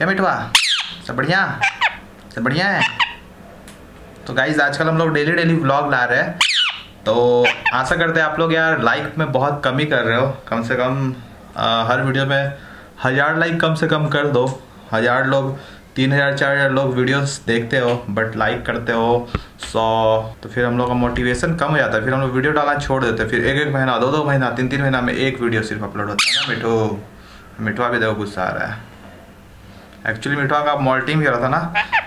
क्या मिठवा? सब बढ़िया? सब बढ़िया है? तो गाइज़ आजकल हम लोग डेली डेली व्लॉग ला रहे हैं। तो आशा करते हैं आप लोग यार लाइक में बहुत कमी कर रहे हो। कम से कम आ, हर वीडियो में हज़ार लाइक कम से कम कर दो। हज़ार लोग तीन हज़ार चार हज़ार लोग वीडियोस देखते हो बट लाइक करते हो सौ। तो फिर हम लोग का मोटिवेशन कम हो जाता है। फिर हम लोग वीडियो डालना छोड़ देते हैं। फिर एक एक महीना दो दो महीना तीन तीन महीना में एक वीडियो सिर्फ़ अपलोड होता है ना मिठू? मिठवा भी देखो गुस्सा आ रहा है। एक्चुअली मिठवा का मॉल्टिंग भी रहा था ना?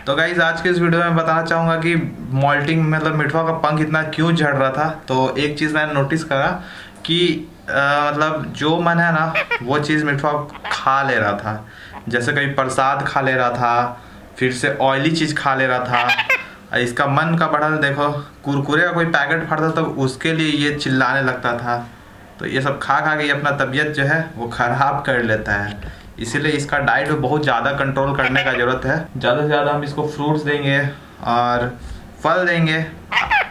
तो गाइज़ आज के इस वीडियो में बताना चाहूँगा कि मॉल्टिंग मतलब मिठवा का पंख इतना क्यों झड़ रहा था? तो एक चीज़ मैंने नोटिस करा कि आ, मतलब जो मन है ना वो चीज़ मिठवा खा ले रहा था। जैसे कभी प्रसाद खा ले रहा था फिर से ऑयली चीज़ खा ले रहा था। इसका मन का बढ़ा देखो कुरकुरे का कोई पैकेट फटता तो उसके लिए ये चिल्लाने लगता था। तो ये सब खा खा के अपना तबीयत जो है वो ख़राब कर लेता है। इसीलिए इसका डाइट में बहुत ज़्यादा कंट्रोल करने का ज़रूरत है। ज़्यादा से ज़्यादा हम इसको फ्रूट्स देंगे और फल देंगे।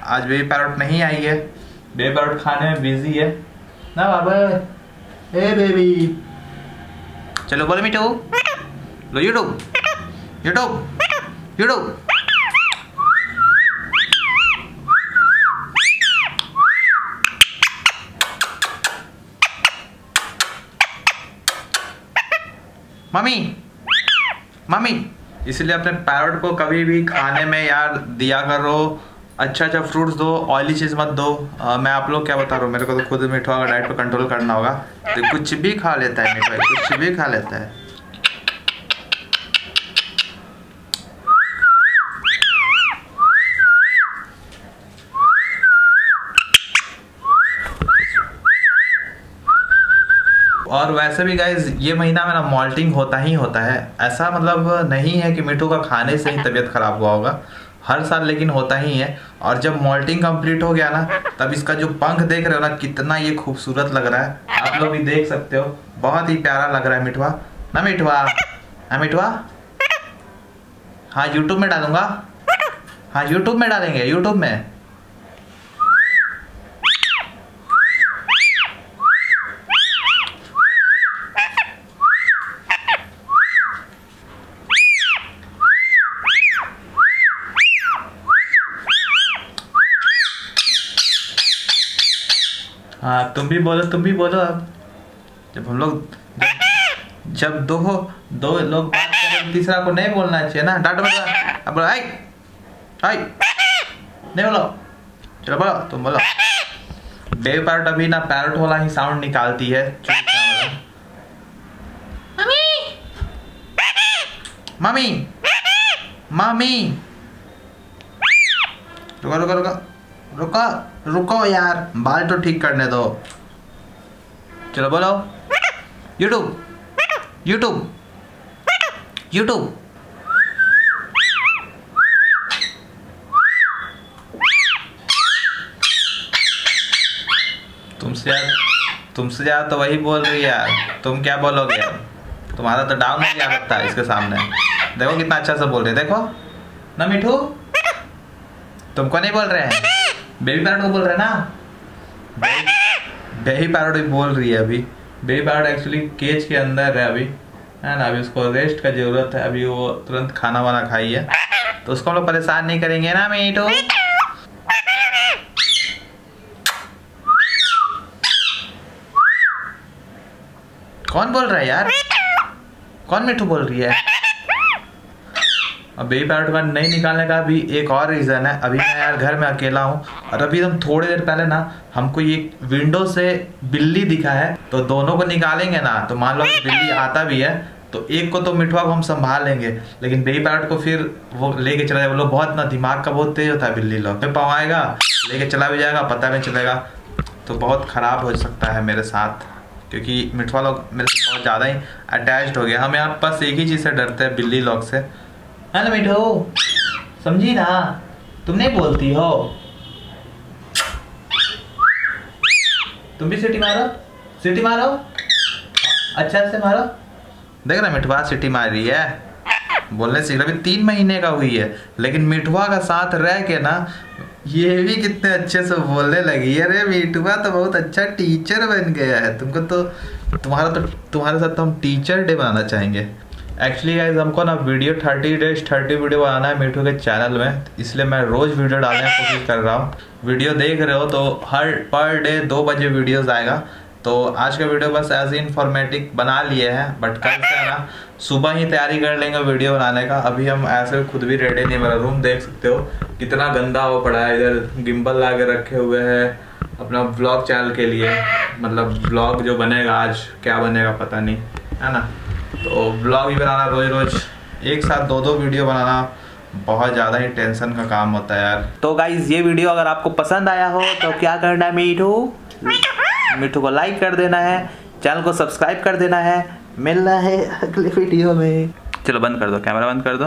आज बेबी पैरोट नहीं आई है। बेबी पैरोट खाने में बिज़ी है। ना बाबा? ए बेबी चलो बोलो मिठू। लो YouTube YouTube YouTube mummy mummy इसलिए अपने पैरट को कभी भी खाने में यार दिया करो। अच्छा अच्छा फ्रूट्स दो ऑयली चीज़ मत दो। आ, मैं आप लोग क्या बता रहा हूँ? मेरे को तो खुद मीठा का डाइट पर कंट्रोल करना होगा। तो कुछ भी खा लेता है मीठा कुछ भी खा लेता है। और वैसे भी गाइज़ ये महीना में ना मॉल्टिंग होता ही होता है। ऐसा मतलब नहीं है कि मिठू का खाने से ही तबीयत खराब हुआ होगा। हर साल लेकिन होता ही है। और जब मॉल्टिंग कंप्लीट हो गया ना, तब इसका जो पंख देख रहे हो ना, कितना ये खूबसूरत लग रहा है। आप लोग भी देख सकते हो। बहुत ही प्यारा लग रहा है मिठवा। ना मिठवा? हाँ मिठवा? हाँ यूट्यूब में डालूँगा। हाँ यूट्यूब में डालेंगे। यूट्यूब में? हाँ तुम भी बोलो तुम भी बोलो अब जब हम लोग जब दो हो दो लोग बात करें तीसरा को नहीं बोलना चाहिए ना। डांटो बोलो अब बोलो आई आई नहीं बोलो। चलो बोलो तुम बोलो। बेबी पैरट अभी ना पैरट वाला ही साउंड निकालती है। मम्मी! मम्मी! मम्मी! रुको रुको रुको। रुको रुको यार, बाल तो ठीक करने दो। चलो बोलो। यूट्यूब यूट्यूब यूट्यूब तुमसे यार, तुमसे ज़्यादा तो वही बोल रही है यार। तुम क्या बोलोगे? यार तुम्हारा तो डाउन नहीं लगता है इसके सामने। देखो कितना अच्छा से बोल रहे देखो। ना मिठू। तुमको नहीं बोल रहे हैं? बेबी पैरट को बोल रहे ना? बेबी पैरट भी बोल रही है अभी। बेबी पैरट एक्चुअली केज के अंदर है अभी। है ना, अभी उसको रेस्ट का ज़रूरत है। अभी वो तुरंत खाना वाना खाई है। तो उसको हम लोग परेशान नहीं करेंगे ना मीटू कौन बोल रहा है यार? कौन मिठू बोल रही है? अब बेबी पैरट का नहीं निकालने का भी एक और रीज़न है। अभी मैं यार घर में अकेला हूँ और अभी हम थोड़ी देर पहले ना हमको ये विंडो से बिल्ली दिखा है तो दोनों को निकालेंगे ना। तो मान लो बिल्ली आता भी है तो एक को तो मिठवा को हम संभाल लेंगे। लेकिन बेबी पैरट को फिर वो लेके चला जाए वो लोग बहुत ना दिमाग का बहुत तेज होता है बिल्ली लोग। पवाएगा लेके चला भी जाएगा, पता नहीं चलेगा। तो बहुत ख़राब हो सकता है मेरे साथ, क्योंकि मिठवा लोग मेरे से बहुत ज़्यादा ही अटैच्ड हो गया हम यहाँ बस एक ही चीज़ से डरते हैं, बिल्ली लोग से। है ना मिठू, समझी ना? तुम नहीं बोलती हो। तुम भी सिटी मारो सिटी मारो। अच्छा से मारो। देख ना, मिठवा सिटी मार रही है। बोलने सीख अभी तीन महीने का हुई है, लेकिन मिठवा का साथ रह के ना, ये भी कितने अच्छे से बोलने लगी है। अरे, मिठवा तो बहुत अच्छा टीचर बन गया है। तुमको तो तुम्हारा तो तुम्हारे साथ तो हम टीचर डे बनाना चाहेंगे। एक्चुअली गाइज़ हमको ना video thirty days thirty video बनाना है मीठू के चैनल में। इसलिए मैं रोज वीडियो डालने की कोशिश कर रहा हूँ। वीडियो देख रहे हो तो हर पर डे दो बजे वीडियोस आएगा। तो आज का वीडियो बस एज इन्फॉर्मेटिव बना लिए हैं बट कल से ना सुबह ही तैयारी कर लेंगे वीडियो बनाने का। अभी हम ऐसे खुद भी रेडी नहीं मेरा रूम देख सकते हो। कितना गंदा हो पड़ा है, इधर गिम्बल ला के रखे हुए हैं अपना ब्लॉग चैनल के लिए। मतलब ब्लॉग जो बनेगा आज, क्या बनेगा पता नहीं, है ना? तो ब्लॉग भी बनाना रोज रोज। एक साथ दो दो वीडियो बनाना, बहुत ज़्यादा ही टेंशन का काम होता है यार। तो गाइज़ ये वीडियो अगर आपको पसंद आया हो तो क्या करना है मीठू? मीठू को लाइक कर देना है चैनल को सब्सक्राइब कर देना है। मिलना है अगले वीडियो में। चलो बंद कर दो कैमरा बंद कर दो।